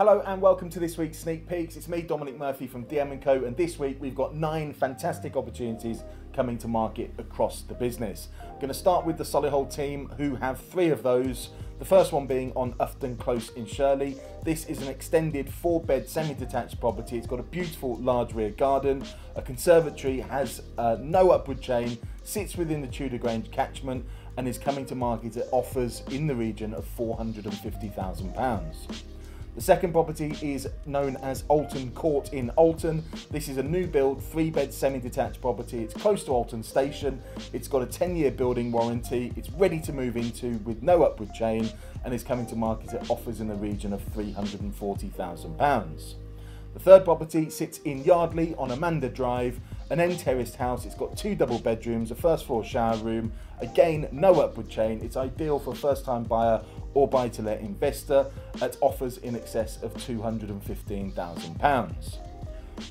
Hello and welcome to this week's Sneak Peeks. It's me, Dominic Murphy from DM & Co. And this week we've got nine fantastic opportunities coming to market across the business. I'm going to start with the Solihull team who have three of those. The first one being on Ufton Close in Shirley. This is an extended four bed semi-detached property. It's got a beautiful large rear garden, a conservatory, has uh, no upward chain, sits within the Tudor Grange catchment and is coming to market at offers in the region of £450,000. The second property is known as Alton Court in Olton. This is a new build, three bed semi detached property. It's close to Olton Station. It's got a 10 year building warranty. It's ready to move into with no upward chain and is coming to market at offers in the region of £340,000. The third property sits in Yardley on Amanda Drive, an end terraced house. It's got two double bedrooms, a first floor shower room. Again, no upward chain. It's ideal for a first time buyer or buy to let investor at offers in excess of £215,000.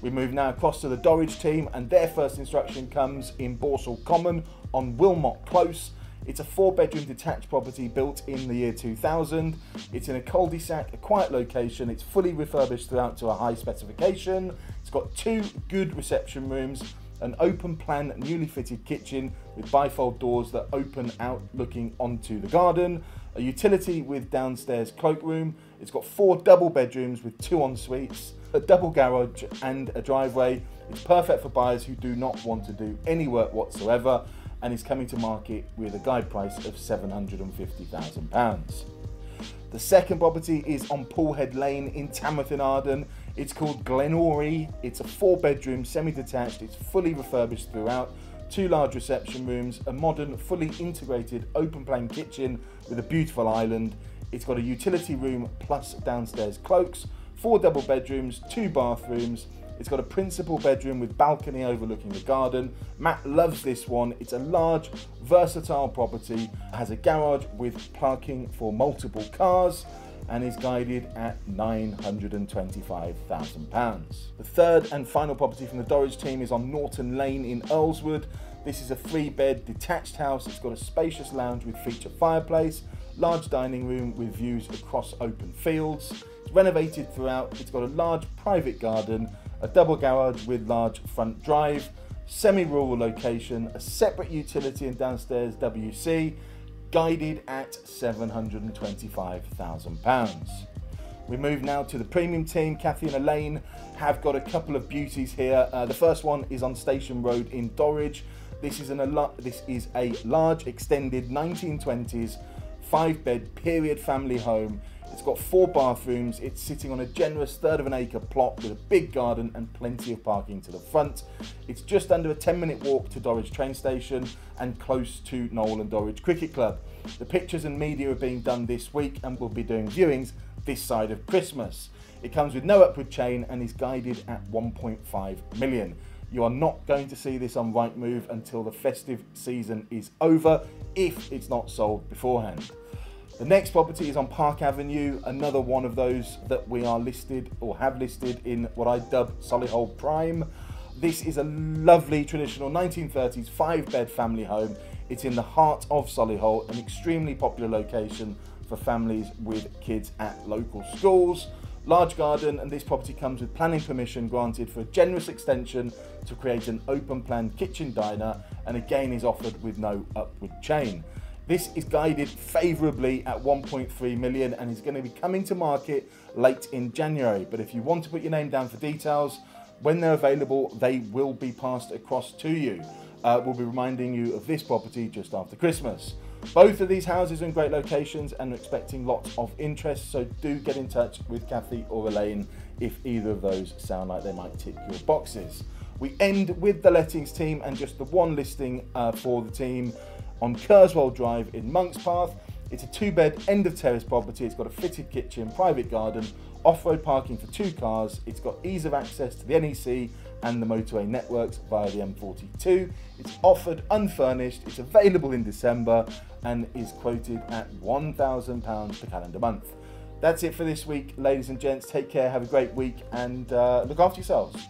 We move now across to the Dorridge team, and their first instruction comes in Balsall Common on Wilmot Close. It's a four bedroom detached property built in the year 2000. It's in a cul de sac, a quiet location. It's fully refurbished throughout to a high specification. It's got two good reception rooms, an open plan, newly fitted kitchen with bifold doors that open out looking onto the garden, a utility with downstairs cloakroom. It's got four double bedrooms with two en suites, a double garage, and a driveway. It's perfect for buyers who do not want to do any work whatsoever and is coming to market with a guide price of £750,000. The second property is on Poolhead Lane in Tanworth in Arden. It's called Glenorrey. It's a four bedroom, semi detached, it's fully refurbished throughout. Two large reception rooms, a modern, fully integrated open plan kitchen with a beautiful island. It's got a utility room plus downstairs cloaks, four double bedrooms, two bathrooms, it's got a principal bedroom with balcony overlooking the garden. Matt loves this one. It's a large, versatile property, has a garage with parking for multiple cars and is guided at £925,000. The third and final property from the Dorridge team is on Norton Lane in Earlswood. This is a three bed detached house. It's got a spacious lounge with feature fireplace, large dining room with views across open fields. It's renovated throughout. It's got a large private garden a double garage with large front drive, semi-rural location, a separate utility and downstairs WC, guided at £725,000. We move now to the premium team. Kathy and Elaine have got a couple of beauties here. Uh, the first one is on Station Road in Dorridge. This is, an, this is a large extended 1920s five bed period family home it's got four bathrooms. It's sitting on a generous third of an acre plot with a big garden and plenty of parking to the front. It's just under a 10 minute walk to Dorridge train station and close to Knowle and Dorridge Cricket Club. The pictures and media are being done this week and we'll be doing viewings this side of Christmas. It comes with no upward chain and is guided at 1.5 million. You are not going to see this on Rightmove until the festive season is over, if it's not sold beforehand. The next property is on Park Avenue, another one of those that we are listed or have listed in what I dub Solihull Prime. This is a lovely traditional 1930s five bed family home. It's in the heart of Solihull, an extremely popular location for families with kids at local schools. Large garden, and this property comes with planning permission granted for a generous extension to create an open plan kitchen diner, and again is offered with no upward chain. This is guided favourably at 1.3 million and is going to be coming to market late in January. But if you want to put your name down for details, when they're available, they will be passed across to you. Uh, we'll be reminding you of this property just after Christmas. Both of these houses are in great locations and are expecting lots of interest, so do get in touch with Kathy or Elaine if either of those sound like they might tick your boxes. We end with the lettings team and just the one listing uh, for the team on Kerswell Drive in Monkspath. It's a two bed end of terrace property. It's got a fitted kitchen, private garden, off road parking for two cars. It's got ease of access to the NEC and the motorway networks via the M42. It's offered unfurnished, it's available in December and is quoted at £1,000 per calendar month. That's it for this week, ladies and gents. Take care, have a great week, and uh, look after yourselves.